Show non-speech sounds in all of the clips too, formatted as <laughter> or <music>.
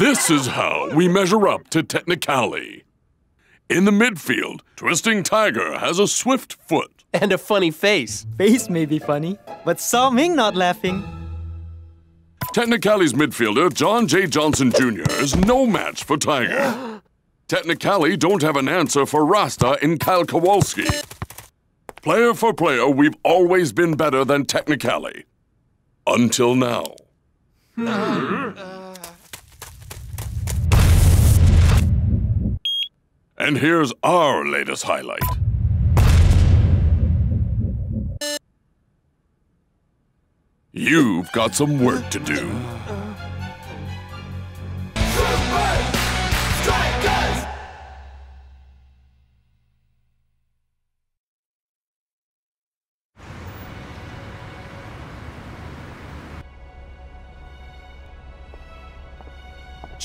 This is how we measure up to Technicali. In the midfield, Twisting Tiger has a swift foot. And a funny face. Face may be funny, but Sao Ming not laughing. Technicali's midfielder, John J. Johnson Jr., is no match for Tiger. <gasps> Technicali don't have an answer for Rasta in Kyle Kowalski. Player for player, we've always been better than Technicali. Until now. Hmm. And here's our latest highlight. You've got some work to do.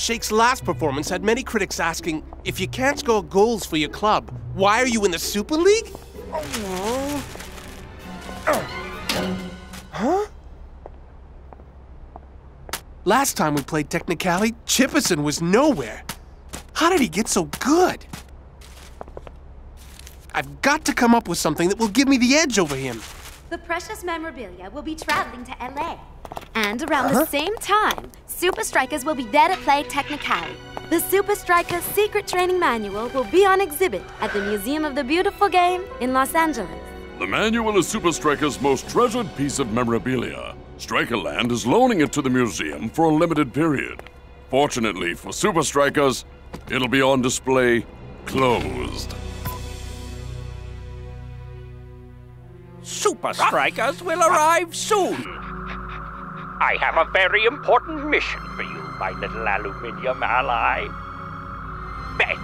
Shake's last performance had many critics asking, if you can't score goals for your club, why are you in the Super League? Huh? Last time we played Technicali, Chipperson was nowhere. How did he get so good? I've got to come up with something that will give me the edge over him. The precious memorabilia will be traveling to LA. And around the uh-huh. same time, Supa Strikas will be there to play Technicali. The Supa Strikas Secret Training Manual will be on exhibit at the Museum of the Beautiful Game in Los Angeles. The manual is Supa Strikas' most treasured piece of memorabilia. Strikerland is loaning it to the museum for a limited period. Fortunately for Supa Strikas, it'll be on display closed. Supa Strikas will arrive soon. I have a very important mission for you, my little aluminium ally. Fetch.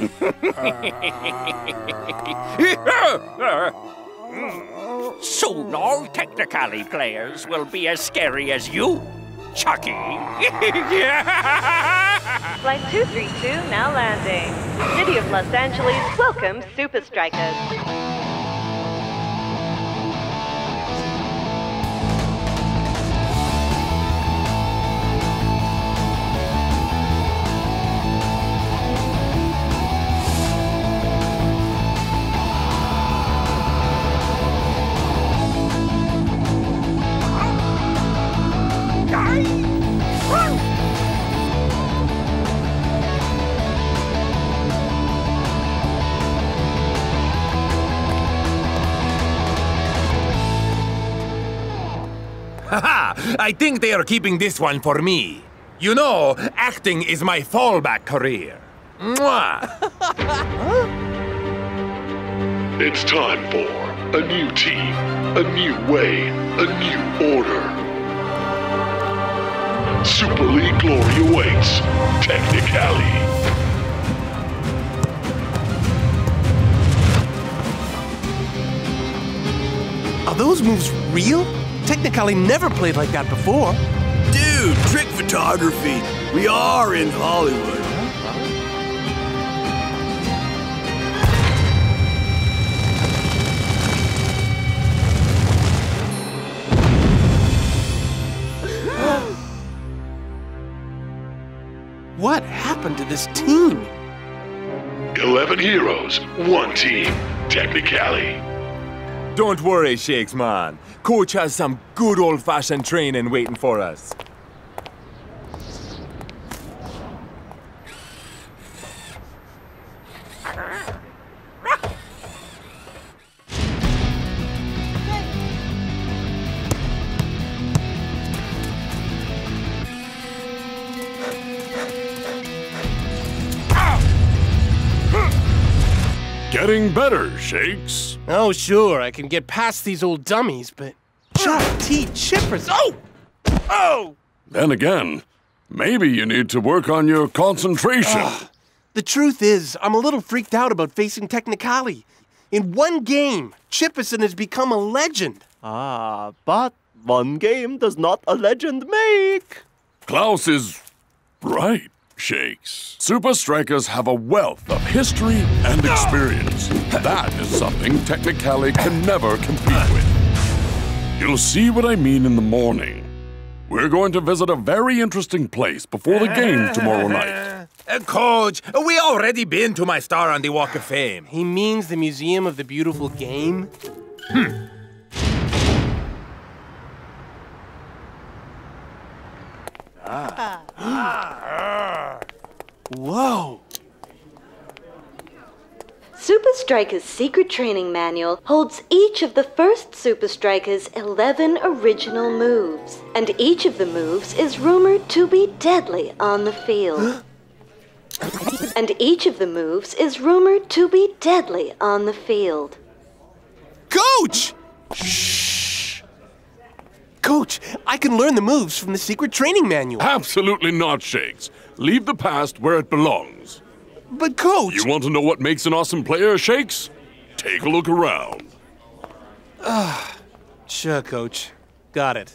<laughs> Soon all Technicali players will be as scary as you, Chucky. <laughs> Flight 232 now landing. Los Angeles welcomes Supa Strikas. I think they are keeping this one for me. You know, acting is my fallback career. Mwah! <laughs> It's time for a new team, a new way, a new order. Super League glory awaits. Technicali. Are those moves real? Technicali never played like that before. Dude, trick photography. We are in Hollywood. <gasps> What happened to this team? 11 heroes, one team. Technicali. Don't worry, Shakes, man. Coach has some good old-fashioned training waiting for us. Getting better, Shakes. Oh, sure, I can get past these old dummies, but. Chuck T. Chippers. Oh! Oh! Then again, maybe you need to work on your concentration. The truth is, I'm a little freaked out about facing Technicali. In one game, Chipperson has become a legend. Ah, but one game does not a legend make. Klaus is right, Shakes. Super Strikers have a wealth of history and experience. That is something Technicali can never compete with. You'll see what I mean in the morning. We're going to visit a very interesting place before the game tomorrow night. <laughs> Uh, Coach, we already been to my star on the Walk of Fame. He means the Museum of the Beautiful Game? Whoa! Supa Strikas' secret training manual holds each of the first Supa Strikas' 11 original moves. And each of the moves is rumored to be deadly on the field. <gasps> and each of the moves is rumored to be deadly on the field. Coach! Shh! Coach, I can learn the moves from the secret training manual. Absolutely not, Shakes. Leave the past where it belongs. But, Coach! You want to know what makes an awesome player, Shakes? Take a look around. Ah, <sighs> sure, Coach. Got it.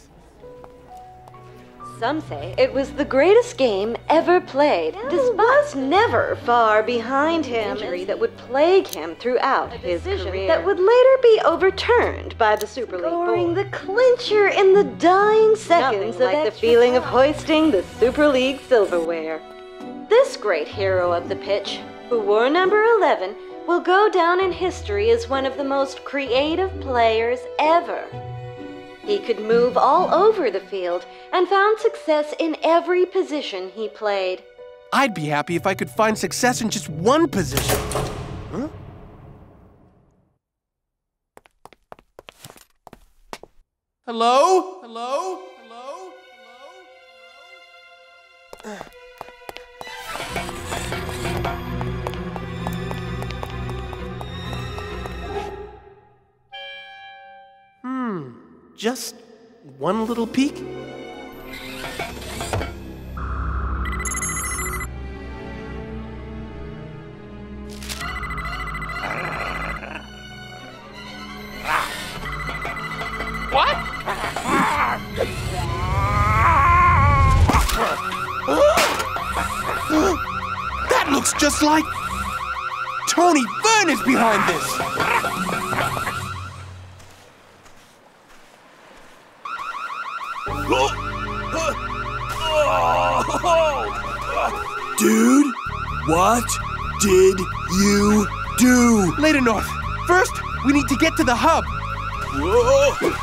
Some say it was the greatest game ever played, despite was never far behind him. Injury that would plague him throughout his career. That would later be overturned by the Super League Scoring the clincher in the dying seconds Nothing like the feeling of hoisting the Super League silverware. This great hero of the pitch, who wore number 11, will go down in history as one of the most creative players ever. He could move all over the field and found success in every position he played. I'd be happy if I could find success in just one position. Huh? Hello? Hello? Hello? Hello? Hmm, just one little peek? What? that looks just like Tony Vern is behind this. Dude, what did you do? Later, North. First, we need to get to the hub. Whoa!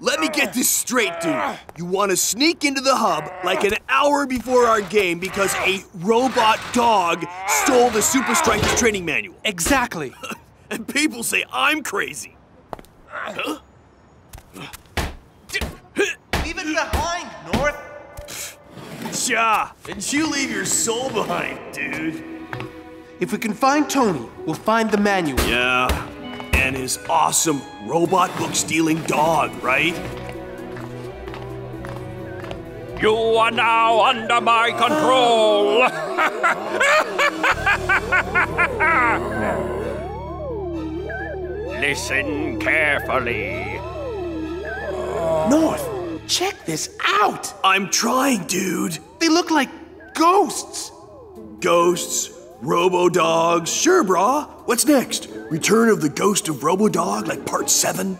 Let me get this straight, dude. You want to sneak into the hub like an hour before our game because a robot dog stole the Supa Strikas training manual. Exactly. <laughs> and people say I'm crazy. Huh? Leave it behind, North. Ja, and you leave your soul behind, dude. If we can find Tony, we'll find the manual. Yeah, and his awesome robot book stealing dog, right? You are now under my control. <laughs> Listen carefully. North, check this out. I'm trying, dude. They look like ghosts. Ghosts, Robo Dogs, sure, brah. What's next? Return of the Ghost of Robo Dog, like part seven?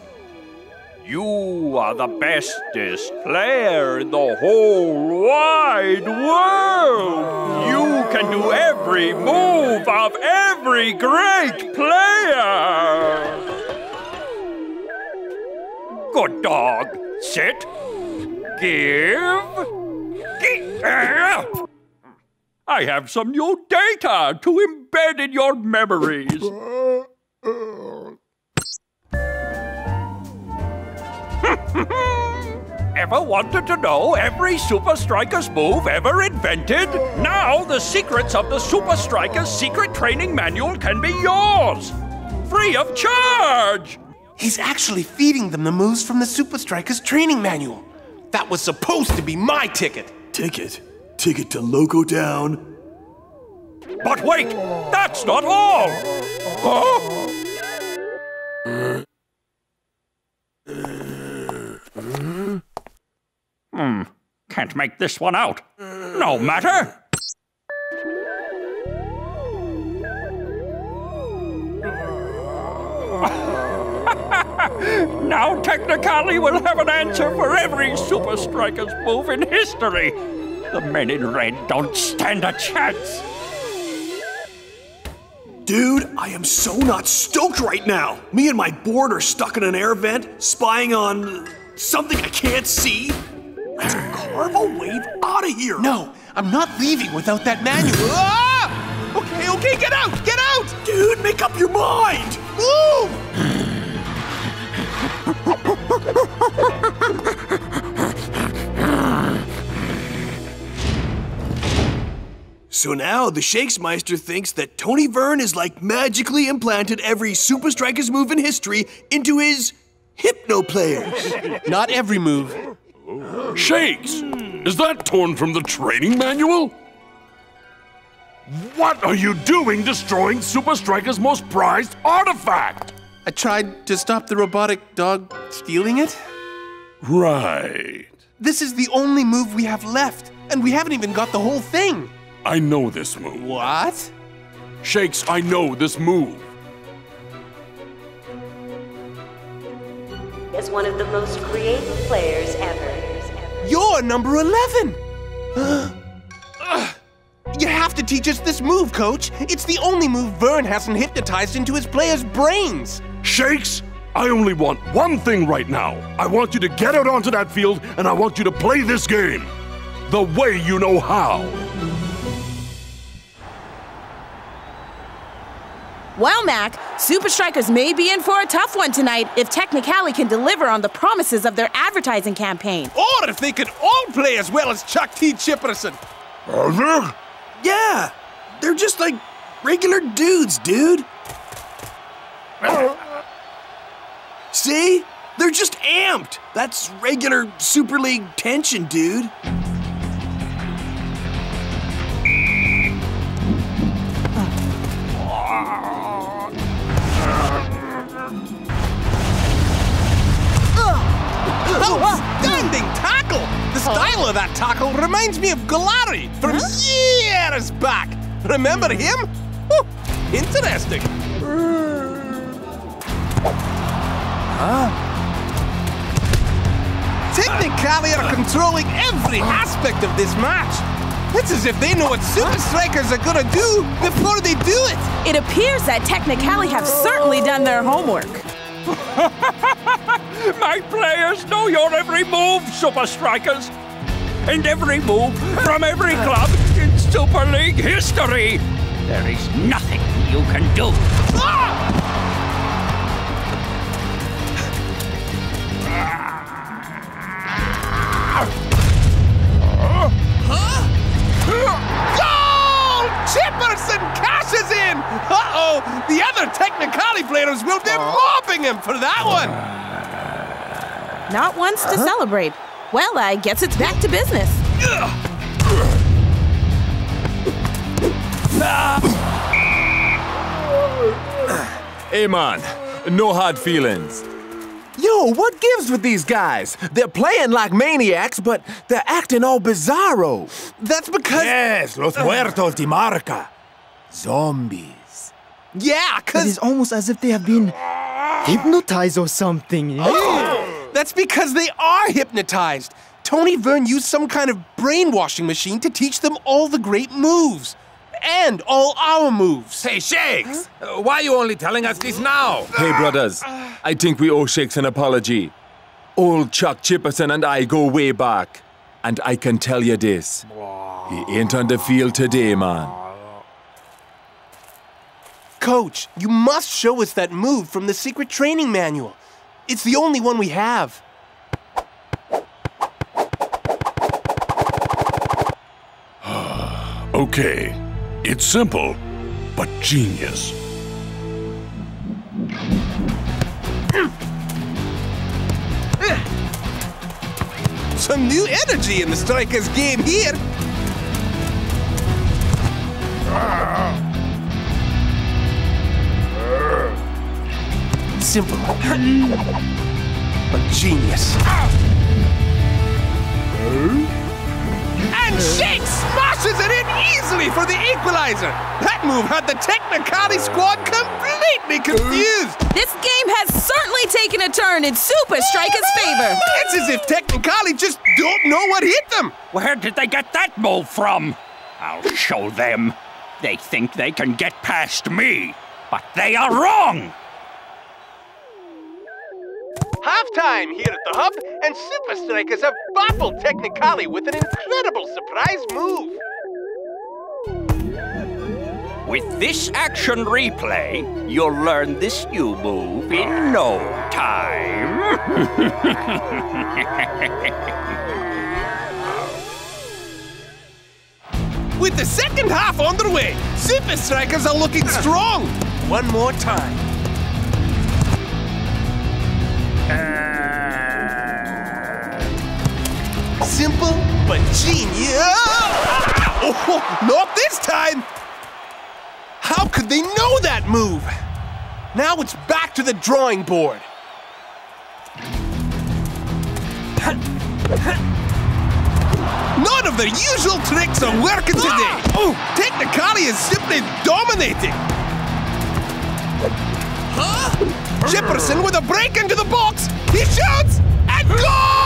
You are the bestest player in the whole wide world. You can do every move of every great player. Good dog. Sit. Give. Give. Ah! I have some new data to embed in your memories. <laughs> ever wanted to know every Supa Strikas move ever invented? Now the secrets of the Supa Strikas secret training manual can be yours! Free of charge! He's actually feeding them the moves from the Supa Strikas training manual. That was supposed to be my ticket. Ticket? Ticket to Loco Down? But wait! That's not all! Huh? Hmm, can't make this one out. No matter. <laughs> Now Technicali will have an answer for every Supa Strikas move in history. The men in red don't stand a chance. Dude, I am so not stoked right now. Me and my board are stuck in an air vent, spying on something I can't see. Let's carve a wave out of here. No, I'm not leaving without that manual. Ah! Okay, okay, get out, get out! Dude, make up your mind! Move! So now the Shakesmeister thinks that Tony Vern is like magically implanted every Supa Strikas move in history into his hypno players. Not every move. Shakes! Is that torn from the training manual? What are you doing destroying Supa Strikas' most prized artifact? I tried to stop the robotic dog stealing it. Right. This is the only move we have left, and we haven't even got the whole thing. I know this move. What? Shakes, I know this move. As one of the most creative players ever. You're number 11! <gasps> you have to teach us this move, coach. It's the only move Vern hasn't hypnotized into his players' brains. Shakes, I only want one thing right now. I want you to get out onto that field and I want you to play this game the way you know how. Well, Mac, Supa Strikas may be in for a tough one tonight if Technicali can deliver on the promises of their advertising campaign. Or if they could all play as well as Chuck T. Chipperson. Yeah, they're just like regular dudes, dude. Uh, See? They're just amped. That's regular Super League tension, dude. Oh, oh, Outstanding tackle! The style of that tackle reminds me of Galari from years back. Remember him? Oh, interesting. Technicali are controlling every aspect of this match. It's as if they know what Supa Strikas are gonna do before they do it. It appears that Technicali have certainly done their homework. <laughs> My players know your every move, Supa Strikas. And every move from every club in Super League history. There is nothing you can do. Goal! In! Uh-oh! The other Technicali players will be uh-huh. mobbing him for that one! Not once to uh-huh. celebrate. Well, I guess it's back to business. <coughs> Hey man, no hard feelings. Yo, what gives with these guys? They're playing like maniacs, but they're acting all bizarro. That's because. Yes, los muertos de marca. Zombies. Yeah, It cause is almost as if they have been hypnotized or something. that's because they are hypnotized. Tony Vern used some kind of brainwashing machine to teach them all the great moves. And all our moves. Hey, Shakes! Uh, why are you only telling us this now? Hey brothers, I think we owe Shakes an apology. Old Chuck Chipperson and I go way back. And I can tell you this. He ain't on the field today, man. Coach, you must show us that move from the secret training manual. It's the only one we have. <sighs> Okay, it's simple, but genius. Some new energy in the Strikers game here. Simple. But genius. And Shake smashes it in easily for the equalizer. That move had the Technicali squad completely confused. This game has certainly taken a turn in Supa Strikas' favor. It's as if Technicali just don't know what hit them. Where did they get that move from? I'll show them. They think they can get past me, but they are wrong. Halftime here at the Hub, and Supa Strikas have baffled Technicali with an incredible surprise move. With this action replay, you'll learn this new move in no time. With the second half underway, Supa Strikas are looking strong. One more time. Genius. Oh, not this time. How could they know that move? Now it's back to the drawing board. None of their usual tricks are working today. Ah! Oh, Technicali is simply dominating. Huh? Jefferson with a break into the box. He shoots and goal!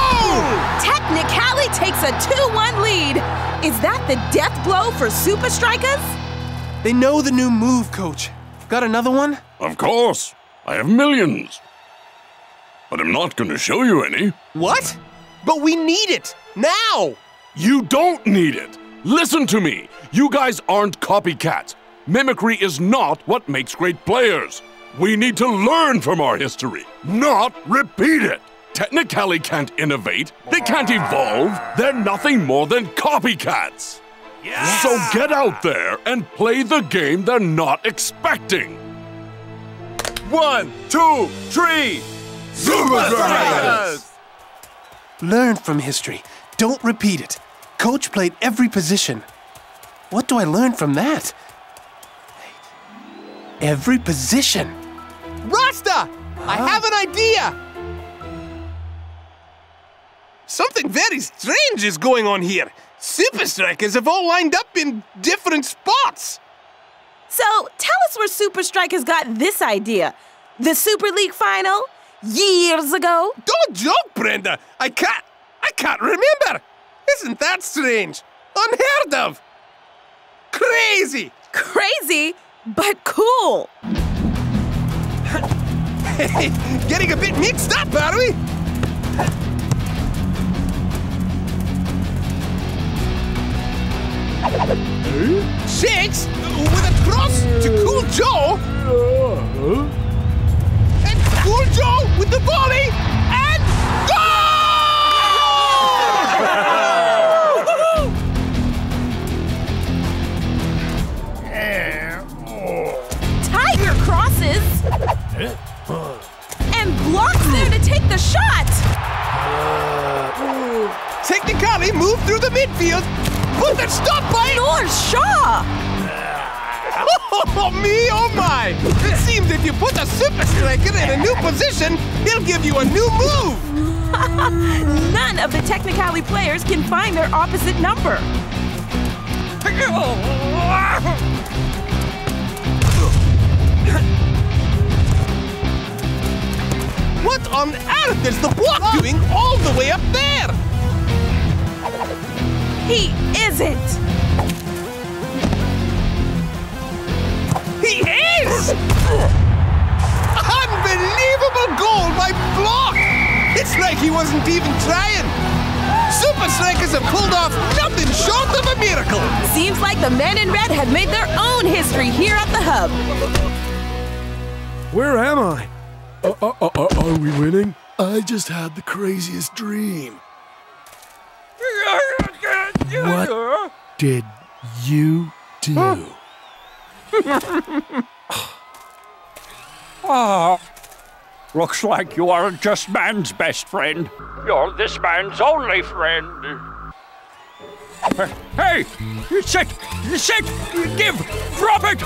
Technicali takes a 2-1 lead. Is that the death blow for Supa Strikas? They know the new move, coach. Got another one? Of course. I have millions. But I'm not gonna show you any. What? But we need it now. You don't need it. Listen to me. You guys aren't copycats. Mimicry is not what makes great players. We need to learn from our history, not repeat it. Technicali can't innovate. They can't evolve. They're nothing more than copycats. Yes. So get out there and play the game they're not expecting. One, two, three. Supa Strikas! Learn from history. Don't repeat it. Coach played every position. What do I learn from that? Every position. Rasta! I have an idea! Something very strange is going on here. Supa Strikas have all lined up in different spots. So tell us where Supa Strikas got this idea. The Super League final? Years ago? Don't joke, Brenda. I can't. I can't remember. Isn't that strange? Unheard of. Crazy. Crazy, but cool. <laughs> Getting a bit mixed up, are we? Shakes with a cross to Cool Joe. And Cool Joe with the volley and goal! Tiger crosses. And blocks there to take the shot. Technicali move through the midfield, but they're stopped by North Shaw. <laughs> Oh, me, oh my! It seems if you put a super striker in a new position, he'll give you a new move! <laughs> None of the Technicali players can find their opposite number. What on earth is the block doing all the way up there? He isn't. He is! Unbelievable goal by Block! It's like he wasn't even trying. Supa Strikas have pulled off nothing short of a miracle. Seems like the men in red have made their own history here at the hub. Where am I? Uh, uh, uh, uh, are we winning? I just had the craziest dream. What did you do? <laughs> Ah, looks like you aren't just man's best friend. You're this man's only friend. Hey, sit, sit, give, drop it.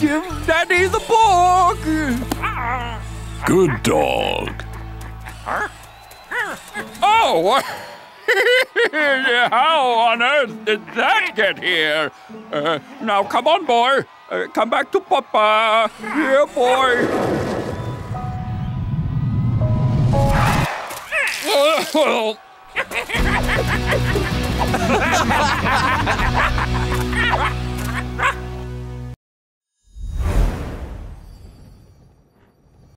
Give Daddy the book. Good dog. Oh, <laughs> How on earth did that get here? Uh, now, come on, boy. Uh, come back to Papa. Yeah, boy. <laughs> <laughs>